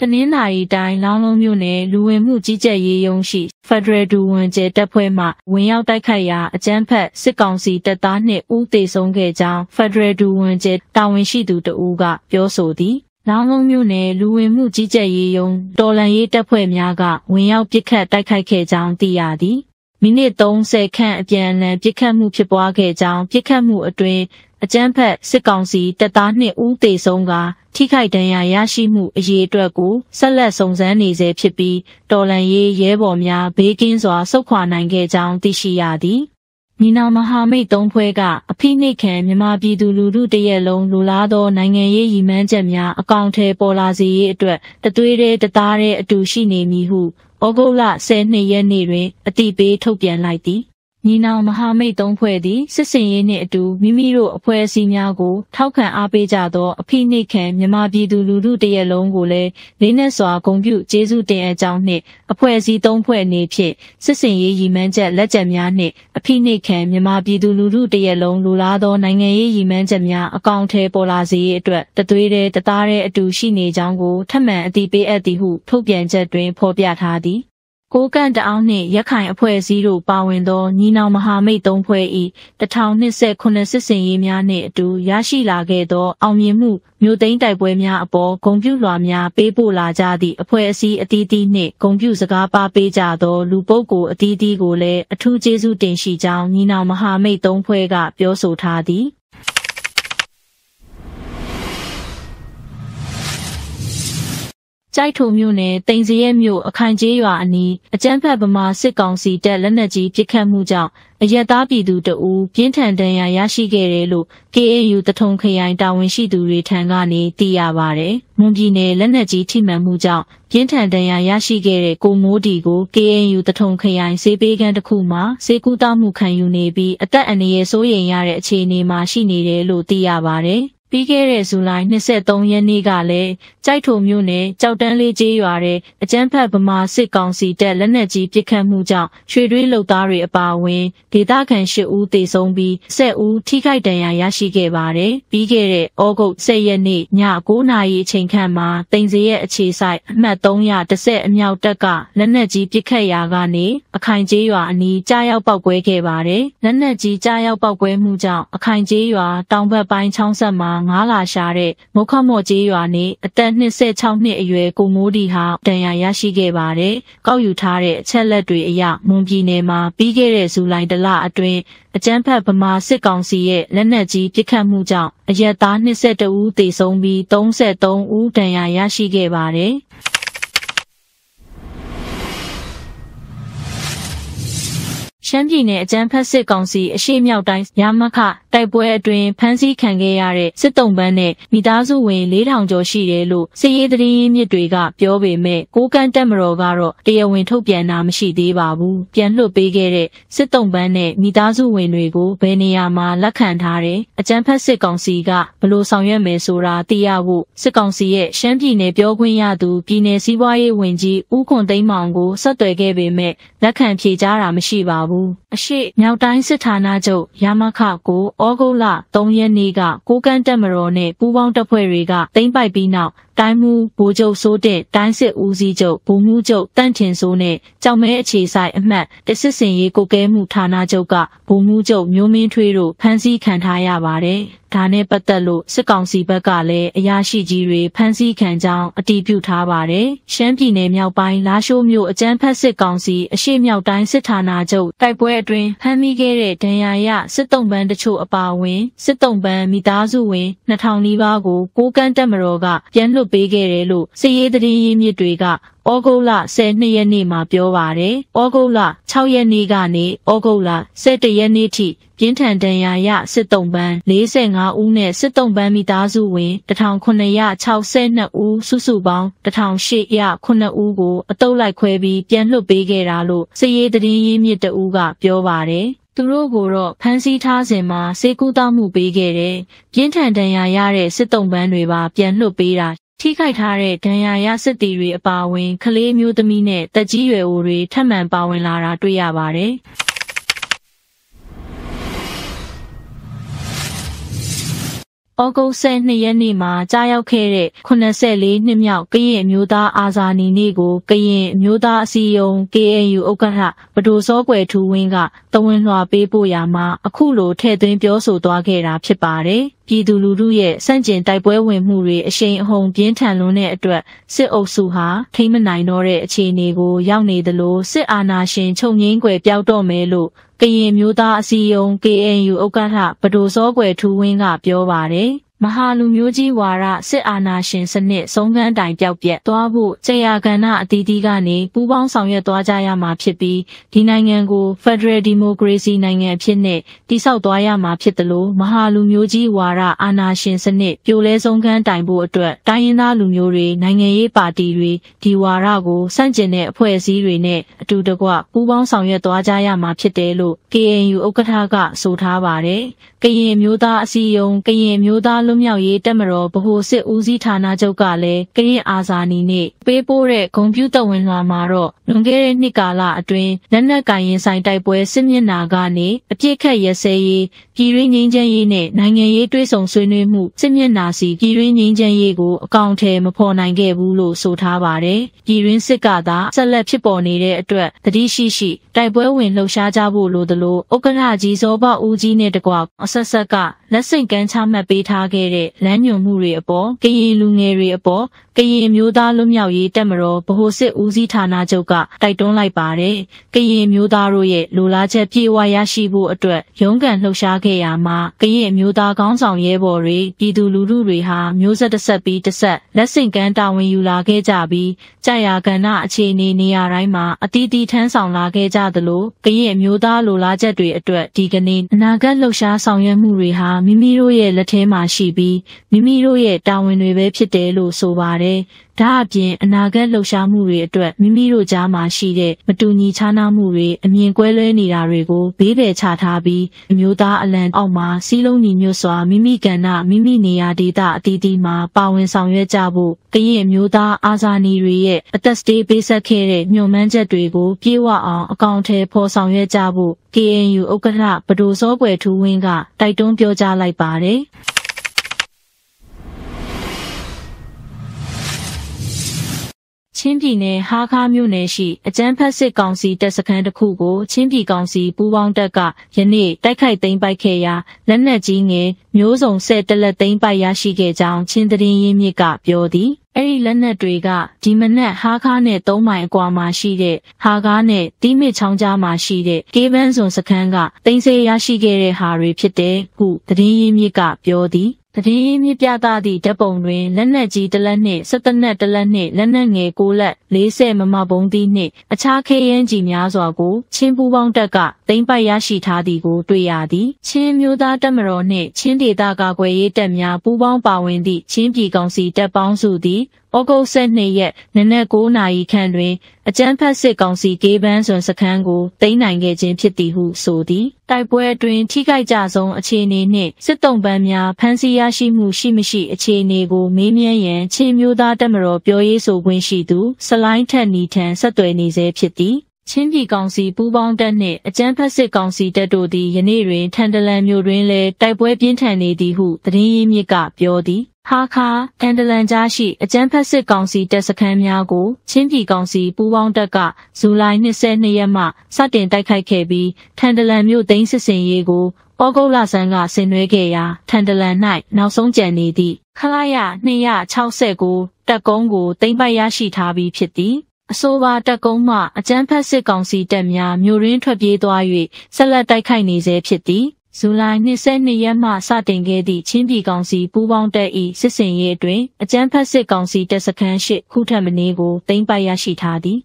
တနင်္လာရီတိုင်းလောင်းလုံးမြို့နယ်လူဝင်မှုကြီးကြပ်ရေးရုံးရှိဖက်ဒရယ်ဒူဝင်ကျဲတပ်ဖွဲ့မှဝင်ရောက်တိုက်ခိုက်ရာအကြမ်းဖက်စစ်ကောင်စီတပ်သားနှင့်ဦးသေဆုံးခဲ့ကြောင်းဖက်ဒရယ်ဒူဝင်ကျဲတာဝန်ရှိသူတဦးကပြောဆိုသည်လောင်းလုံးမြို့နယ်လူဝင်မှုကြီးကြပ်ရေးရုံးတော်လန်ရေးတပ်ဖွဲ့များကဝင်ရောက်ပစ်ခတ်တိုက်ခိုက်ခဲ့ကြောင်းသိရသည် မိနစ်30ခန့်အပြန်အလှန်ပစ်ခတ်မှုဖြစ်ပွားခဲ့ကြောင်းပစ်ခတ်မှုအတွင်းအကြမ်းဖက်စစ်ကောင်စီတပ်သားနှင့်ဦးသေဆုံးကထိခိုက်ဒဏ်ရာရရှိမှုအရေးအတွက်ကိုဆက်လက်စုံစမ်းနေဆဲဖြစ်ပြီးတော်လန်ရေးရဲဘော်များဘေးကင်းစွာဆုတ်ခွာနိုင်ခဲ့ကြောင်းသိရှိရသည်ညီနောင်မဟာမိတ်သုံးဖွဲ့ကအဖိနှိတ်ခံမြန်မာပြည်သူလူထုတရက်လုံးလူလားသောနိုင်ငံရေးရည်မှန်းချက်များအကောင့်ထဲပေါ်လာစေရေးအတွက်တသွေးတဲ့တသားတဲ့အတူရှိနေမည်ဟု ဩဂုတ်လ12ရက်နေ့တွင်အတိပေးထုတ်ပြန်လိုက်သည် ညီနောင်မဟာမိတ်သုံးဖွဲ့သည်စစ်စင်ရေးနှင့်အတူမိမိတို့အဖွဲ့အစည်းများကို ထောက်ခံအားပေးကြသောအဖိနှိတ်ခံမြန်မာပြည်သူလူထုတရက်လုံးကိုလည်းလေးနက်စွာဂုဏ်ပြုကျေးဇူးတင်အပ်ကြောင်းနှင့်အဖွဲ့အစည်းသုံးဖွဲ့အနေဖြင့်စစ်စင်ရေးရည်မှန်းချက်လက်ချက်များနှင့်အဖိနှိတ်ခံမြန်မာပြည်သူလူထုတရက်လုံးလူလားသောနိုင်ငံရေးရည်မှန်းချက်များအကောင့်ထဲပေါ်လာစေရေးအတွက်တသွေးတဲ့တသားတဲ့အတူရှိနေကြောင်းကိုထပ်မံအသိပေးအပ်သည်ဟုထုတ်ပြန်ချက်တွင်ဖော်ပြထားသည် ကိုကန့်တအောင်နှင့်ရက်ခိုင်အဖွဲ့အစည်းတို့ပါဝင်သောညီနောင်မဟာမိတ်သုံးဖွဲ့၏1029စစ်စင်ရေးများနှင့်အတူရရှိလာခဲ့သောအောင်မြင်မှုမြို့သိမ်းတိုက်ပွဲများအပေါ်ဂုံပြူလွှာများပေးပို့လာကြသည့်အဖွဲ့အစည်းအသီးသီးနှင့်ဂုံပြူစကားပါပေးကြသောလူပုဂ္ဂိုလ်အသီးသီးကိုလည်းအထူးကျေးဇူးတင်ရှိကြောင်းညီနောင်မဟာမိတ်သုံးဖွဲ့ကပြောဆိုထားသည် ကြိုက်ထုံမြို့နယ်တိန်စရဲမြို့အခိုင်ကျေးရွာအနီးအကြမ်းဖက်ဗမာစစ်ကောင်စီတပ်လက်နက်ကြီးပစ်ခတ်မှုကြောင့်အရက်သားပြည်သူတအူပြင်းထန်ဒဏ်ရာရရှိခဲ့တယ်လို့ KAU တထုံခရိုင်တာဝန်ရှိသူတွေထံကနေသိရပါဗျ။မွန်ပြည်နယ်လက်နက်ကြီးထိမှန်မှုကြောင့်ပြင်းထန်ဒဏ်ရာရရှိခဲ့တဲ့ကိုမိုးဒီကို KAU တထုံခရိုင်စေပေးကန်းတစ်ခုမှာစေကူတာမှုခံယူနေပြီးအသက်အန္တရာယ်စိုးရိမ်ရတဲ့အခြေအနေမှာရှိနေတယ်လို့သိရပါဗျ။ ပြီးခဲ့တဲ့ဇူလိုင်23ရက်နေ့ကလည်းကြိုက်ထုံမြို့နယ်ကြောက်တန်းလေးကျေးရွာတဲ့အကျန်းဖက်ဗမာစစ်ကောင်စီတပ်လက်နက်ကြီးပစ်ခတ်မှုကြောင့်ရွှေတွေးလုံသားတွေအပါအဝင်ဒေသခံ၈ဦးသေဆုံးပြီး10ဦးထိခိုက်ဒဏ်ရာရရှိခဲ့ပါတယ်။ပြီးခဲ့တဲ့ဩဂုတ်10ရက်နေ့ည9နာရီအချိန်ခန့်မှာတင်စီရဲ့အခြေဆိုင်အမှတ်310အမြောက်တပ်ကလက်နက်ကြီးပစ်ခတ်ရာကနေအခိုင်ကျေးရွာအနီးကြားရောက်ပောက်ကွဲခဲ့ပါတယ်။လက်နက်ကြီးကြားရောက်ပောက်ကွဲမှုကြောင့်အခိုင်ကျေးရွာတောင်ဘက်ပိုင်းချောင်းဆက်မှာငားလာရှာတဲ့မုခမော့ကျေးရွာနေအသက်26နှစ်အရွယ်ကိုမိုးဒီဟာတန်ရာရရှိခဲ့ပါတယ်။ကောက်ယူထားတဲ့အချက်လက်တွေအရမွန်ပြည်နယ်မှာပြီးခဲ့တဲ့ဇူလိုင်တလအတွင်းအကြမ်းဖက်ဗမာစစ်ကောင်စီရဲ့လက်နက်ကြီးပစ်ခတ်မှုကြောင့်အရက်သား22ဦးသေဆုံးပြီး33ဦးဒဏ်ရာရရှိခဲ့ပါတယ်။ရှမ်းပြည်နယ်အကြမ်းဖက်စစ်ကောင်စီအရှိမြောက်တိုင်းရမခ တိုက်ပွဲအတွင်းဖမ်းဆီးခံခဲ့ရတဲ့စစ်တုံးပန်းနဲ့မိသားစုဝင်4000ကျော်ရှိတယ်လို့စစ်ရေးသတင်းရင်းမြစ်တွေကပြောပေမဲ့ကိုကန့်တက်မတော်ကတော့တရားဝင်ထုတ်ပြန်တာမရှိသေးပါဘူးပြန်လွှတ်ပေးခဲ့တဲ့စစ်တုံးပန်းနဲ့မိသားစုဝင်တွေကိုဘယ်နေရာမှာလက်ခံထားတယ်အကြမ်းဖက်စစ်ကောင်စီကဘလို့ဆောင်ရွက်မယ်ဆိုတာသိရဖို့စစ်ကောင်စီရဲ့ရှမ်းပြည်နယ်ပြောခွင့်ရသူပြည်နယ်စည်းပွားရေးဝန်ကြီးဦးခွန်သိန်းမောင်ကိုဆက်သွယ်ခဲ့ပေမဲ့လက်ခံဖြေကြားတာမရှိပါဘူးအရှိမြောက်တိုင်းစစ်ဌာနချုပ်ရမခကိုဩဂုတ်လ3ရက်နေ့ကကိုကန့်တက်မတော်နဲ့ပူးပေါင်းတပ်ဖွဲ့တွေကသိမ်းပိုက်ပြီးနောက် တိုင်းမူဗိုလ်ချုပ်စိုးတဲ့တိုင်းစစ်ဦးစီးချုပ်ဗိုလ်မှူးချုပ်တန့်ထင်စိုးနဲ့ကြောင်မဲအခြေဆိုင်အမှတ်တစစ်စင်ရေးကိုကဲမှုဌာနချုပ်ကဗိုလ်မှူးချုပ်မျိုးမင်းထွေးတို့ဖမ်းဆီးခံထားရပါတယ်။ဒါနဲ့ပတ်သက်လို့စစ်ကောင်စီဘက်ကလည်းအရာရှိကြီးတွေဖမ်းဆီးခံကြောင်းအတည်ပြုထားပါတယ်။ရှမ်းပြည်နယ်မြောက်ပိုင်းလာရှိုးမြို့အကြမ်းဖက်စစ်ကောင်စီအရှိမြောက်တိုင်းစစ်ဌာနချုပ်တိုက်ပွဲအတွင်းဖမ်းမိခဲ့တဲ့ဒဏ်ရာရစစ်တုံးပန်းတချို့အပါအဝင်စစ်တုံးပန်းမိသားစုဝင်2000နီးပါးကိုကိုကန့်တက်မတော်ကပြန်လွှတ်ပေးခဲ့တယ်လို့စစ်ရေးသတင်းရင်းမြစ်တွေကဩဂုတ်လ12ရက်နေ့မှာပြောပါတယ်။ဩဂုတ်လ6ရက်နေ့ကနေဩဂုတ်လ17ရက်နေ့ထိပြင်းထန်ဒဏ်ရာရစစ်တုံးပန်း45ဦးနဲ့စစ်တုံးပန်းမိသားစုဝင်1962ဦးစုစုပေါင်း1809ဦးကိုအတုပ်လိုက်ခွဲပြီးပြန်လွှတ်ပေးခဲ့တာလို့စစ်ရေးသတင်းရင်းမြစ်တဦးကပြောပါတယ်။သူတို့ကိုတော့ဖမ်းဆီးထားစဉ်မှာစေကူတောက်မှုပေးခဲ့တယ်။ပြင်းထန်ဒဏ်ရာရတဲ့စစ်တုံးပန်းတွေပါပြန်လွှတ်ပေးတာ ထိခိုက်ထားတဲ့ဒဏ်ရာရစစ်တီတွေအပါအဝင်ကလေးမျိုးသမီးနဲ့တက်ကြီးရွယ်အိုတွေထပ်မံပါဝင်လာတာတွေ့ရပါတယ်။ဩဂုတ်12ရက်နေ့မှာကြားရောက်ခဲ့တဲ့84နှစ်မြောက်ကရင်အမျိုးသားအာဇာနည်နေ့ကိုကရင်အမျိုးသားအစည်းအရုံး KNU ဥက္ကဋ္ဌပဒိုစောကွယ်ထူးဝင်းကတဝင်းလွှာပေးပို့ရာမှာအခုလိုထည့်သွင်းပြောဆိုသွားခဲ့တာဖြစ်ပါတယ်။ ပြည်သူလူထုရဲ့စန့်ကျင်တိုက်ပွဲဝင်မှုတွေအရှိန်အဟုန်ပြင်းထန်လွန်းတဲ့အတွက်စစ်အုပ်စုဟာထိမ့်မနိုင်တော့တဲ့အခြေအနေကိုရောက်နေသလိုစစ်အာဏာရှင်ချုပ်ငင်းကွယ်ပြောက်တော့မယ်လို့ကရင်မျိုးသားအစည်းအရုံး KNU ဥက္ကဋ္ဌပဒိုစောကွယ်ထူးဝင်းကပြောပါတယ်။ မဟာလူမျိုးကြီးဝါရစစ်အာဏာရှင်စနစ်ဆုံးခန်းတိုင်ပြောက်ပြက်သွားဖို့ကြေယာကဏ္ဍအသီးသီးကနေပူးပေါင်းဆောင်ရွက်သွားကြရမှာဖြစ်ပြီးဒီနိုင်ငံကို Federal Democracy နိုင်ငံအဖြစ်နဲ့တည်ဆောက်သွားရမှာဖြစ်တယ်လို့မဟာလူမျိုးကြီးဝါရအာဏာရှင်စနစ်ပြိုလဲဆုံးခန်းတိုင်ဖို့အတွက်တိုင်းရင်းသားလူမျိုးတွေနိုင်ငံရေးပါတီတွေဒီဝါရကိုစန့်ကျင်တဲ့အဖွဲ့အစည်းတွေနဲ့အတူတကွပူးပေါင်းဆောင်ရွက်သွားကြရမှာဖြစ်တယ်လို့ KNU ဥက္ကဋ္ဌကဆိုထားပါတယ်။ကရင်မျိုးသားအစည်းအရုံးကရင်မျိုးသားလွတ်မြောက်ရေးတပ်မတော်ဗဟိုစစ်ဦးစီးဌာနချုပ်ကလည်းကရင်အာဇာနည်နေ့ပေးပို့တဲ့ဂုံပြူတော်ဝင်လာမှာတော့လွန်ခဲ့တဲ့နှစ်ကာလအတွင်းလက်နက်ကင်ရင်ဆိုင်တိုက်ပွဲစစ်မျက်နှာကနေအပြစ်ခတ်ရစဲရေးပြည်ရင်းငင်းချမ်းရေးနဲ့နိုင်ငံရေးတွဲဆောင်ဆွေးနွေးမှုစစ်မျက်နှာစီပြည်ရင်းငင်းချမ်းရေးကိုအကောင့်ထဲမဖော်နိုင်ခဲ့ဘူးလို့ဆိုထားပါတယ်။ပြည်ရင်းစစ်ကသာဆက်လက်ဖြစ်ပေါ်နေတဲ့အတွက်တတိရှိရှိတိုက်ပွဲဝင်လှုပ်ရှားကြဖို့လိုသလိုဥက္ကဋ္ဌကြီးစောဘဦးကြီးနဲ့တကွအဆက်ဆက်ကလက်စိတ်ကမ်းချမှတ်ပေးထားခဲ့တဲ့လမ်းညွှန်မှုတွေအပေါ်ကရင်လူငယ်တွေအပေါ်ကရင်မျိုးသားလွတ်မြောက်ရေးတပ်မတော်ဗဟိုစစ်ဦးစီးဌာနချုပ်ကတိုက်တွန်းလိုက်ပါတယ်။ကရင်မျိုးသားတို့ရဲ့လိုလားချက်ပြေဝရရှိဖို့အတွက်ရုန်းကန်လှုပ်ရှားခဲ့ရမှာကရင်မျိုးသားကောင်းဆောင်ရဲဘော်တွေပြည်သူလူထုတွေဟာမျိုးဆက်တစ်ဆက်ပြီးတစ်ဆက်လက်ဆင့်ကမ်းတာဝန်ယူလာခဲ့ကြပြီးကြာယာကဏ္ဍအခြေအနေနေရာတိုင်းမှာအတီးတီထမ်းဆောင်လာခဲ့ကြသလိုကရင်မျိုးသားလိုလားချက်တွေအတွက်ဒီကနေ့အနာဂတ်လှုပ်ရှားဆောင်ရွက်မှုတွေဟာမိမိတို့ရဲ့လက်ထဲမှာရှိပြီးမိမိတို့ရဲ့တာဝန်တွေပဲဖြစ်တယ်လို့ဆိုပါတယ်။ဒါအပြင်အနာဂတ်လှုပ်ရှားမှုတွေအတွက်မိမိတို့ကြားမှာရှိတဲ့မတူညီခြားနားမှုတွေအမြင်ကွဲလွဲနေတာတွေကိုဘေးပယ်ချထားပြီးအမျိုးသားအလံအောက်မှာစီးလုံးညီညွတ်စွာမိမိကဏ္ဍမိမိနေရာဒေသအသီးသီးမှာပါဝင်ဆောင်ရွက်ကြဖို့ကရင်အမျိုးသားအာဇာနည်တွေရဲ့အသက်စတေးပေးဆက်ခဲ့တဲ့ညှို့မှန်းချက်တွေကိုပြေဝအောင်အကောင့်ထဲပေါ်ဆောင်ရွက်ကြဖို့ KNU ဥက္ကဋ္ဌပဒိုစောပွဲထူးဝင်းကတိုက်တွန်းပြောကြားလိုက်ပါတယ်။ ချင်းပြည်နယ်ဟားခါးမြို့နယ်ရှိအကြမ်းဖက်စစ်ကောင်စီတပ်စခန်းတစ်ခုကိုချင်းပြည်ကောင်စီပူးပေါင်းတပ်ကယနေ့တိုက်ခိုက်သိမ်းပိုက်ခဲ့ရာလက်နက်ကြီးငယ်မျိုးစုံဆဲတလက်သိမ်းပိုက်ရရှိခဲ့ကြောင်းချင်းသတင်းရင်းမြစ်ကပြောသည်အဲ့ဒီလက်နက်တွေကဒီမနက်ဟားခါးနဲ့၃မိုင်အကွာမှာရှိတဲ့ဟားကားနဲ့တီးမစ်ချောင်းကြားမှာရှိတဲ့ကေးဘန်းဇွန်စခန်းကတင်စေရရှိခဲ့တဲ့ဟာတွေဖြစ်တယ်ဟုသတင်းရင်းမြစ်ကပြောသည် တည်င်းမြပြသသည့်ဓာတ်ပုံတွင်လက်နက်ကြီးတစ်လက်နှင့်စက်တနက်တစ်လက်နှင့်လက်နက်ငယ်၉လက်40မမပုံးသီးနှင့်အခြားခဲယမ်းကြီးများစွာကိုချင်းပူပေါင်းတပ်ကသိမ်းပိုက်ရရှိထားသည်ကိုတွေ့ရသည်ချင်းမျိုးသားတပ်မတော်နှင့်ချင်းဒေသကာကွယ်ရေးတပ်များပူးပေါင်းပါဝင်သည့်ချင်းပြည်ကောင်စီတပ်ပေါင်းစုသည် ဩဂုတ်12ရက်နနက်9နာရီခန့်တွင် အကြမ်းဖက်စစ်ကောင်စီကေးပန်းစွန်စခန်းကိုသိမ်းနိုင်ခဲ့ခြင်းဖြစ်သည်ဟုဆိုသည်တိုက်ပွဲအတွင်းထိခိုက်ကြဆုံးအခြေအနေနှင့်စစ်တုံးပန်းများဖမ်းဆီးရရှိမှုရှိမရှိအခြေအနေကိုမေးမြန်းရန်ချင်းမျိုးသားတပ်မတော်ပြောရေးဆိုခွင့်ရှိသူ စလိုင်းထက်နီထံဆက်သွယ်နေဆဲဖြစ်သည် ချင်းပြည်ကောင်စီပူးပေါင်းတပ်နှင့်အကြမ်းဖက်စစ်ကောင်စီတပ်တို့သည်ယနေ့တွင်ထန်တလန်မြို့တွင်လည်းတိုက်ပွဲပြင်းထန်နေသည်ဟုသတင်းရင်းမြစ်ကပြောသည်ဟာခါအန်ဒလန်ကြားရှိအကြမ်းဖက်စစ်ကောင်စီတပ်စခန်းများကိုချင်းပြည်ကောင်စီပူးပေါင်းတပ်ကဇူလိုင်22ရက်မှစတင်တိုက်ခိုက်ခဲ့ပြီးထန်ဒလန်မြို့သိမ်းစစ်စင်ရေးကိုဩဂုတ်လဆန်းကဆင်နွှဲခဲ့ရာထန်တလန်၌နောက်ဆုံးကြံနေသည့်ခလာရ269တပ်ကုန်းကိုသိမ်းပိုက်ရရှိထားပြီးဖြစ်သည် အဆိုပါတပ်ကုန်းမှအကြမ်းဖက်စစ်ကောင်စီတပ်များမြို့ရင်းထွက်ပြေးသွား၍ဆက်လက်တိုက်ခိုက်နေဆဲဖြစ်သည်ဇူလိုင်22ရက်မှစတင်ခဲ့သည့်ချင်းပြည်ကောင်စီပူးပေါင်းတပ်၏စစ်စင်ရေးအတွင်အကြမ်းဖက်စစ်ကောင်စီတပ်စခန်းရှိခုထပ်မင်းကိုသိမ်းပိုက်ရရှိထားသည်